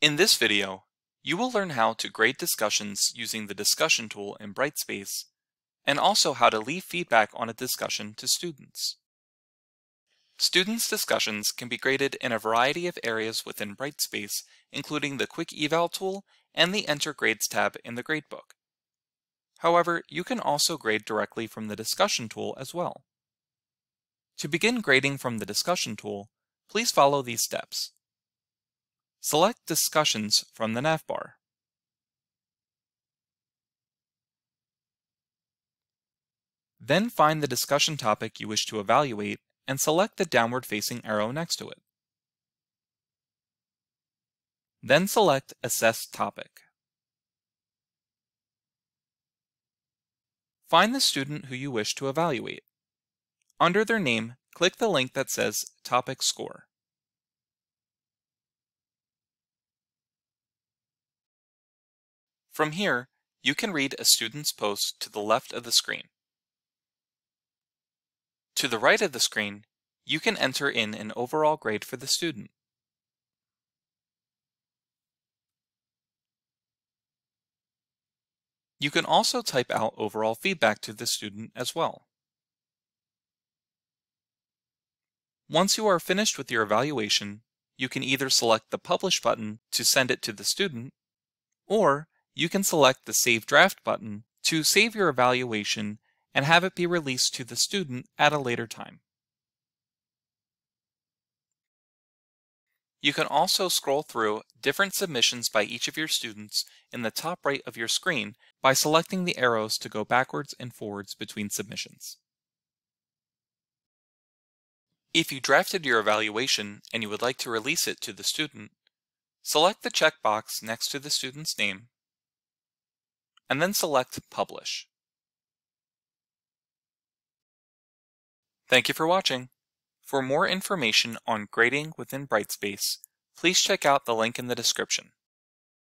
In this video, you will learn how to grade discussions using the discussion tool in Brightspace, and also how to leave feedback on a discussion to students. Students' discussions can be graded in a variety of areas within Brightspace, including the Quick Eval tool and the Enter Grades tab in the Gradebook. However, you can also grade directly from the discussion tool as well. To begin grading from the discussion tool, please follow these steps. Select Discussions from the navbar. Then find the discussion topic you wish to evaluate and select the downward-facing arrow next to it. Then select Assess Topic. Find the student who you wish to evaluate. Under their name, click the link that says Topic Score. From here, you can read a student's post to the left of the screen. To the right of the screen, you can enter in an overall grade for the student. You can also type out overall feedback to the student as well. Once you are finished with your evaluation, you can either select the Publish button to send it to the student, or you can select the Save Draft button to save your evaluation and have it be released to the student at a later time. You can also scroll through different submissions by each of your students in the top right of your screen by selecting the arrows to go backwards and forwards between submissions. If you drafted your evaluation and you would like to release it to the student, select the checkbox next to the student's name, and then select Publish. Thank you for watching. For more information on grading within Brightspace, please check out the link in the description.